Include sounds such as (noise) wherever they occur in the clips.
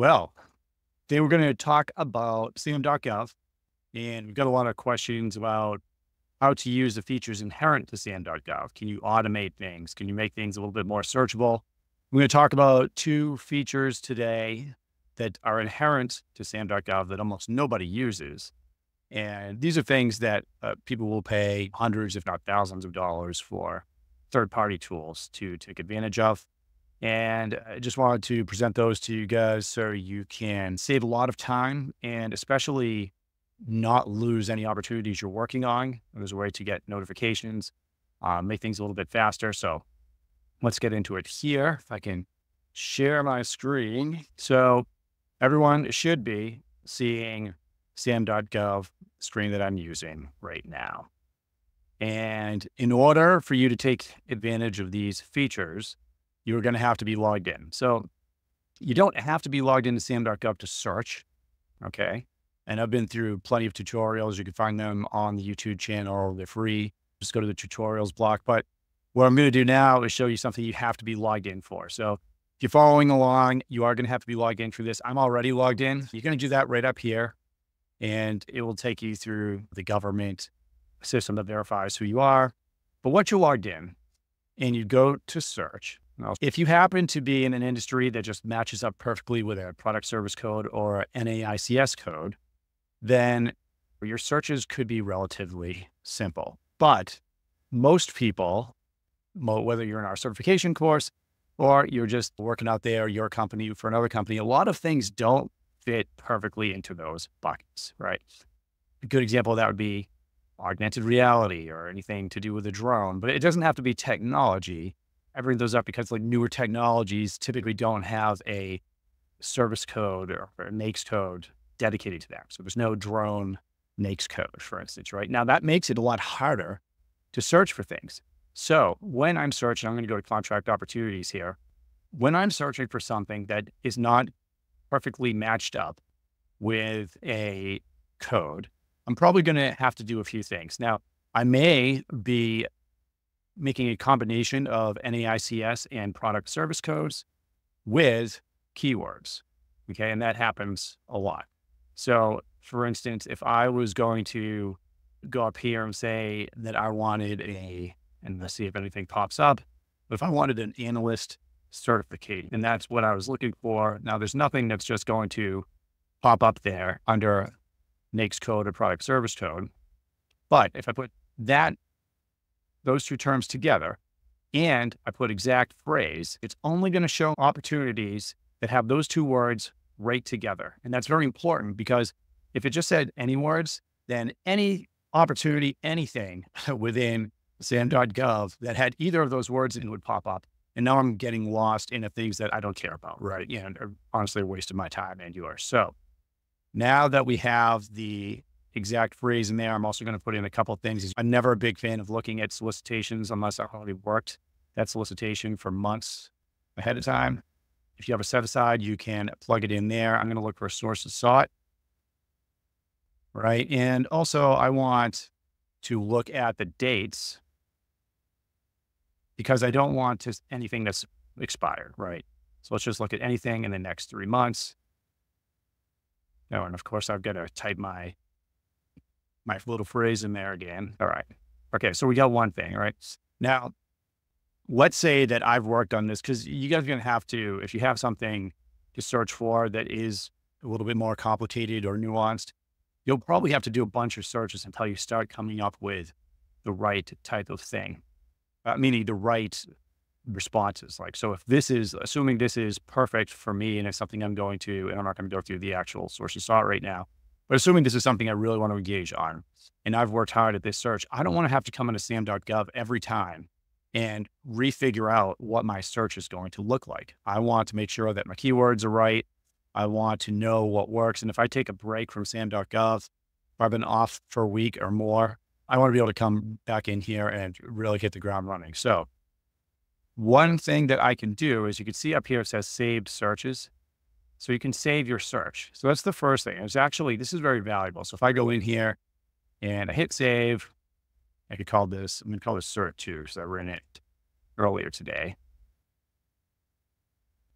Well, today we're going to talk about sam.gov, and we've got a lot of questions about how to use the features inherent to sam.gov. Can you automate things? Can you make things a little bit more searchable? We're going to talk about two features today that are inherent to sam.gov that almost nobody uses. And these are things that uh, people will pay hundreds, if not thousands of dollars for third party tools to take advantage of. And I just wanted to present those to you guys so you can save a lot of time and especially not lose any opportunities you're working on. There's a way to get notifications, uh, make things a little bit faster. So let's get into it here. If I can share my screen. So everyone should be seeing sam.gov screen that I'm using right now. And in order for you to take advantage of these features, you're going to have to be logged in. So you don't have to be logged into sam.gov to search. Okay. And I've been through plenty of tutorials. You can find them on the YouTube channel. They're free. Just go to the tutorials block. But what I'm going to do now is show you something you have to be logged in for. So if you're following along, you are going to have to be logged in for this. I'm already logged in. You're going to do that right up here, and it will take you through the government system that verifies who you are. But once you're logged in and you go to search, if you happen to be in an industry that just matches up perfectly with a product service code or NAICS code, then your searches could be relatively simple. But most people, whether you're in our certification course or you're just working out there, your company for another company, a lot of things don't fit perfectly into those buckets, right? A good example of that would be augmented reality or anything to do with a drone, but it doesn't have to be technology. I bring those up because like newer technologies typically don't have a service code or, a NAICS code dedicated to them. So there's no drone NAICS code, for instance, right? Now that makes it a lot harder to search for things. So when I'm searching, I'm going to go to contract opportunities here. When I'm searching for something that is not perfectly matched up with a code, I'm probably going to have to do a few things. Now, I may be making a combination of NAICS and product service codes with keywords. Okay. And that happens a lot. So, for instance, if I was going to go up here and say that I wanted a, and let's see if anything pops up, but if I wanted an analyst certificate, and that's what I was looking for. Now, there's nothing that's just going to pop up there under NAICS code or product service code. But if I put that those two terms together and I put exact phrase, it's only going to show opportunities that have those two words right together. And that's very important because if it just said any words, then any opportunity, anything (laughs) within sam.gov that had either of those words in would pop up. And now I'm getting lost in the things that I don't care about, right? And honestly, a waste of my time and yours. So now that we have the exact phrase in there. I'm also going to put in a couple of things. I'm never a big fan of looking at solicitations unless I've already worked that solicitation for months ahead of time. If you have a set aside, you can plug it in there. I'm going to look for a sources sought. Right. And also, I want to look at the dates because I don't want to, anything that's expired. Right. So let's just look at anything in the next three months. Oh, and of course, I've got to type my my little phrase in there again. All right. Okay. So we got one thing, right? Now, let's say that I've worked on this because you guys are going to have to, if you have something to search for that is a little bit more complicated or nuanced, you'll probably have to do a bunch of searches until you start coming up with the right type of thing, uh, meaning the right responses. Like, so if this is, assuming this is perfect for me and it's something I'm going to, and I'm not going to go through the actual source sources sought right now, but assuming this is something I really want to engage on, and I've worked hard at this search, I don't want to have to come into sam.gov every time and refigure out what my search is going to look like. I want to make sure that my keywords are right. I want to know what works. And if I take a break from sam.gov, if I've been off for a week or more, I want to be able to come back in here and really hit the ground running. So one thing that I can do is you can see up here, it says saved searches. So you can save your search. So that's the first thing. It's actually, this is very valuable. So if I go in here and I hit save, I could call this, I'm going to call this cert two because I ran it earlier today.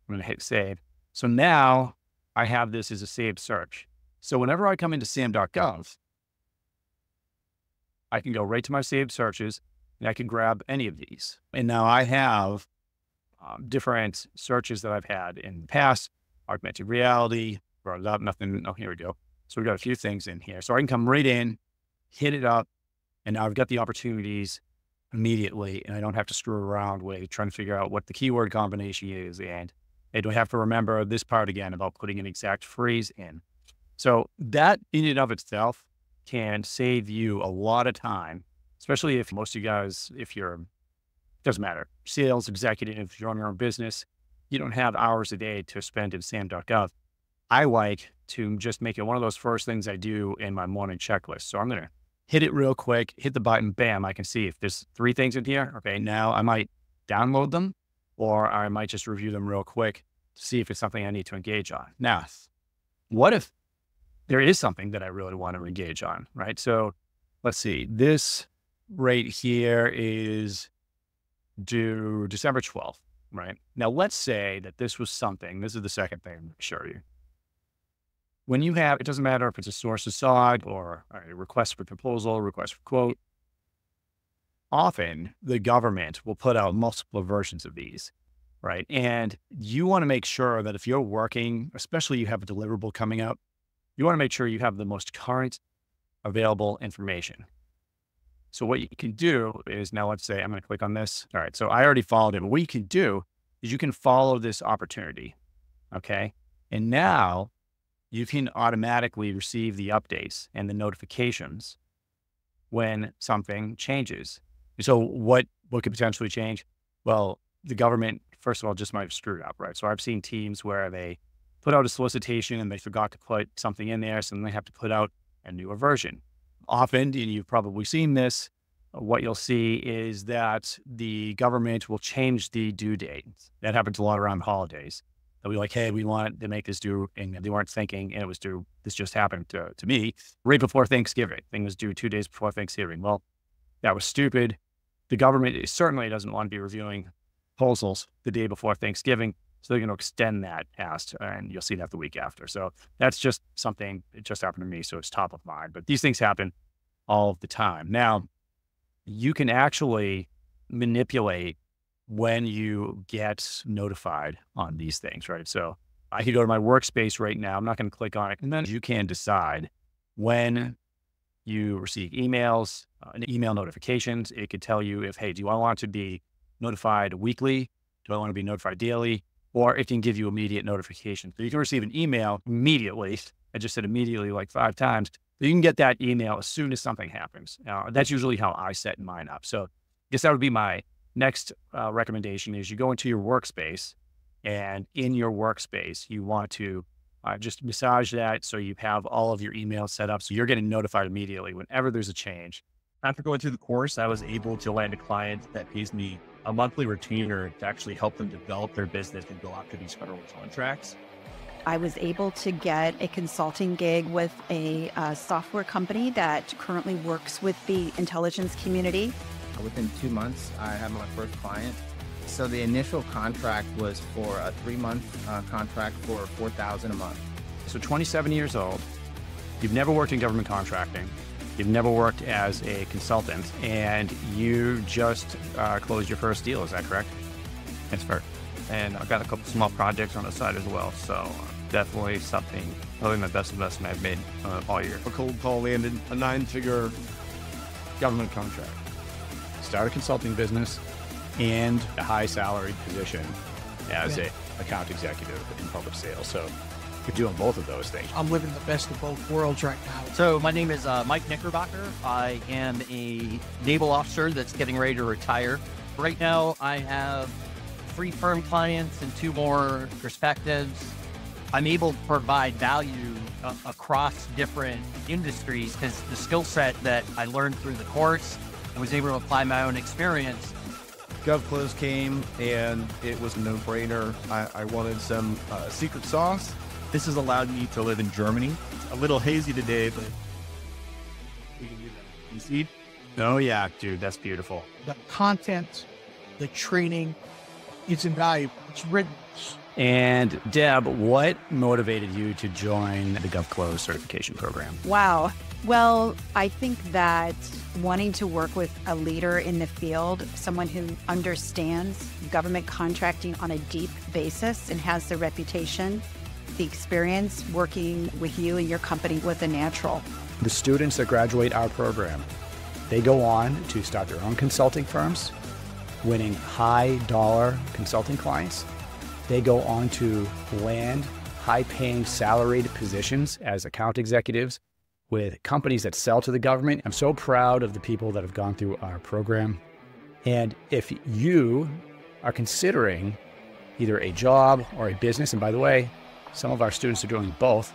I'm going to hit save. So now I have this as a saved search. So whenever I come into sam.gov, I can go right to my saved searches and I can grab any of these. And now I have um, different searches that I've had in the past, augmented reality, brought it up, nothing. Oh, here we go. So we've got a few things in here. So I can come right in, hit it up, and now I've got the opportunities immediately and I don't have to screw around with trying to figure out what the keyword combination is. And I don't have to remember this part again about putting an exact phrase in. So that in and of itself can save you a lot of time, especially if most of you guys, if you're, doesn't matter, sales executive, if you're on your own business, you don't have hours a day to spend in sam.gov. I like to just make it one of those first things I do in my morning checklist. So I'm going to hit it real quick, hit the button, bam, I can see if there's three things in here. Okay, now I might download them or I might just review them real quick to see if it's something I need to engage on. Now, what if there is something that I really want to engage on, right? So let's see, this right here is due December 12th, right? Now, let's say that this was something, this is the second thing I'm going to show you when you have, it doesn't matter if it's a source aside or a request for proposal, request for quote, often the government will put out multiple versions of these, right? And you want to make sure that if you're working, especially you have a deliverable coming up, you want to make sure you have the most current available information. So what you can do is now let's say I'm going to click on this. All right. So I already followed it. But what you can do is you can follow this opportunity. Okay. And now you can automatically receive the updates and the notifications when something changes. So what what could potentially change? Well, the government, first of all, just might have screwed up, right? So I've seen teams where they put out a solicitation and they forgot to put something in there, so then they have to put out a newer version. Often, and you've probably seen this, uh, what you'll see is that the government will change the due date. That happens a lot around holidays they'll be like, hey, we want to make this due. And they weren't thinking, and it was due. This just happened to, to me right before Thanksgiving. Thing was due two days before Thanksgiving. Well, that was stupid. The government certainly doesn't want to be reviewing proposals the day before Thanksgiving. So they're going to extend that past, and you'll see that the week after. So that's just something, it just happened to me. So it's top of mind. But these things happen all the time. Now, you can actually manipulate when you get notified on these things, right? So I could go to my workspace right now. I'm not going to click on it. And then you can decide when you receive emails uh, and email notifications. It could tell you if, hey, do I want to be notified weekly? Do I want to be notified daily? Or it can give you immediate notification. So you can receive an email immediately. I just said immediately like five times. you can get that email as soon as something happens. Now, that's usually how I set mine up. So I guess that would be my Next uh, recommendation is you go into your workspace and in your workspace, you want to uh, just massage that so you have all of your emails set up. So you're getting notified immediately whenever there's a change. After going through the course, I was able to land a client that pays me a monthly retainer to actually help them develop their business and go after these federal contracts. I was able to get a consulting gig with a uh, software company that currently works with the intelligence community. Within two months, I had my first client. So the initial contract was for a three-month uh, contract for 4000 a month. So 27 years old, you've never worked in government contracting, you've never worked as a consultant, and you just uh, closed your first deal. Is that correct? That's fair. And I've got a couple small projects on the side as well. So uh, definitely something, probably my best investment I've made uh, all year. A cold call landed a nine-figure government contract start a consulting business and a high salaried position as yeah. a account executive in public sales. So you're doing both of those things. I'm living the best of both worlds right now. So my name is uh, Mike Knickerbocker. I am a naval officer that's getting ready to retire. Right now, I have three firm clients and two more perspectives. I'm able to provide value uh, across different industries because the skill set that I learned through the course I was able to apply my own experience. GovClose came and it was a no-brainer. I, I wanted some uh, secret sauce. This has allowed me to live in Germany. It's a little hazy today, but we can do that. You see? Oh yeah, dude, that's beautiful. The content, the training, it's invaluable. It's written And Deb, what motivated you to join the GovClose certification program? Wow. Well, I think that wanting to work with a leader in the field, someone who understands government contracting on a deep basis and has the reputation, the experience working with you and your company with a natural. The students that graduate our program, they go on to start their own consulting firms, winning high dollar consulting clients they go on to land high paying salaried positions as account executives with companies that sell to the government. I'm so proud of the people that have gone through our program. And if you are considering either a job or a business, and by the way, some of our students are doing both,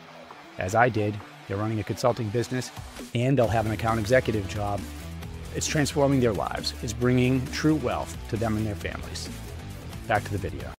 as I did. They're running a consulting business and they'll have an account executive job. It's transforming their lives, it's bringing true wealth to them and their families. Back to the video.